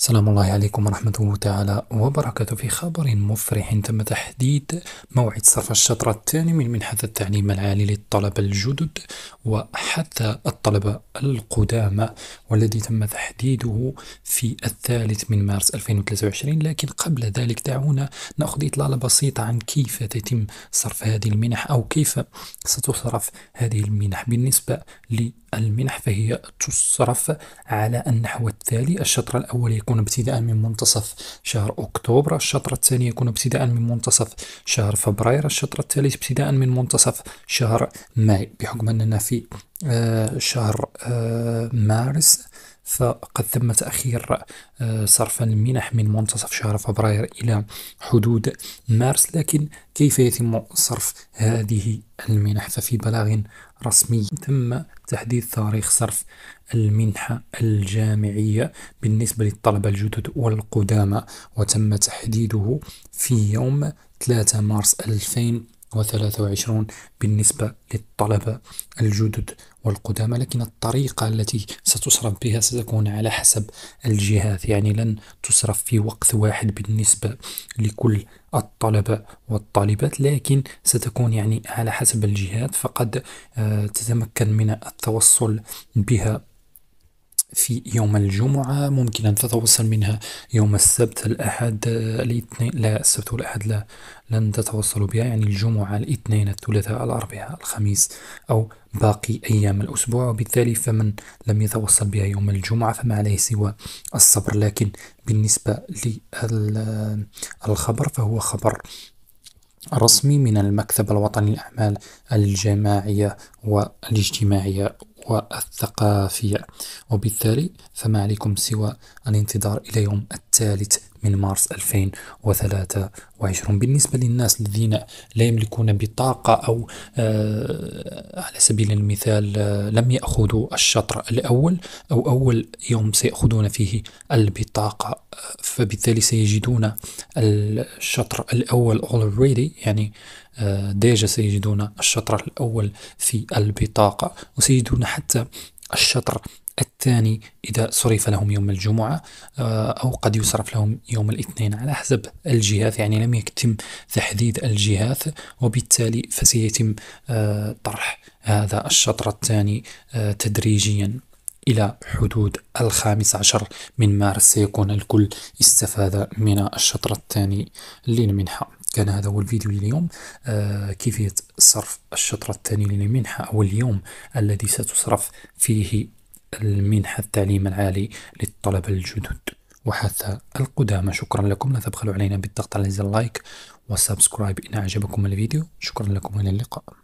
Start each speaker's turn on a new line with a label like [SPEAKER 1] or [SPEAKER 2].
[SPEAKER 1] سلام الله عليكم ورحمة تعالى وبركاته في خبر مفرح تم تحديد موعد صرف الشطر الثاني من منحة التعليم العالي للطلبة الجدد وحتى الطلبة القدامى والذي تم تحديده في الثالث من مارس 2023 لكن قبل ذلك دعونا نأخذ إطلالة بسيطة عن كيف يتم صرف هذه المنح أو كيف ستصرف هذه المنح بالنسبة للمنح فهي تصرف على النحو التالي. الشطر الأول يكون ابتداء من منتصف شهر أكتوبر الشطر الثاني يكون ابتداء من منتصف شهر فبراير الشطر الثالث ابتداء من منتصف شهر ماي بحكم أننا في آه، شهر آه، مارس. فقد تم تأخير آه، صرف المنح من منتصف شهر فبراير إلى حدود مارس. لكن كيف يتم صرف هذه المنح؟ ففي بلاغ رسمي تم تحديد تاريخ صرف المنحة الجامعية بالنسبة للطلبة الجدد والقدامى وتم تحديده في يوم 3 مارس 2000 وثلاثة وعشرون بالنسبة للطلبة الجدد والقدامى لكن الطريقة التي ستصرف بها ستكون على حسب الجهات يعني لن تصرف في وقت واحد بالنسبة لكل الطلبة والطالبات لكن ستكون يعني على حسب الجهات فقد آه، تتمكن من التوصل بها في يوم الجمعة ممكن أن تتوصل منها يوم السبت الأحد الاثنين لا السبت والأحد لا لن تتوصلوا بها يعني الجمعة الاثنين الثلاثاء الأربعاء الخميس أو باقي أيام الأسبوع. وبالتالي فمن لم يتوصل بها يوم الجمعة فما عليه سوى الصبر. لكن بالنسبة للخبر فهو خبر رسمي من المكتب الوطني للأعمال الجماعية والاجتماعية والثقافية. وبالتالي فما عليكم سوى الانتظار إلى يوم الثالث. من مارس 2023 بالنسبة للناس الذين لا يملكون بطاقة أو آه على سبيل المثال آه لم يأخذوا الشطر الأول أو أول يوم سيأخذون فيه البطاقة آه، فبالتالي سيجدون الشطر الأول already يعني ديجا سيجدون الشطر الأول في البطاقة وسيجدون حتى الشطر الثاني إذا صرف لهم يوم الجمعة آه، أو قد يصرف لهم يوم الاثنين على حسب الجهات يعني لم يتم تحديد الجهات وبالتالي فسيتم آه، طرح هذا الشطر الثاني آه، تدريجيا إلى حدود الخامس عشر من مارس سيكون الكل استفاد من الشطر الثاني للمنحة كان هذا هو الفيديو اليوم. آه كيفية صرف الشطر الثاني للمنحة أو اليوم الذي ستصرف فيه المنحة التعليم العالي للطلبة الجدد. وحتى القدامى. شكرا لكم. لا تبخلوا علينا بالضغط على زر اللايك والسبسكرايب إن أعجبكم الفيديو. شكرا لكم. وإلى اللقاء.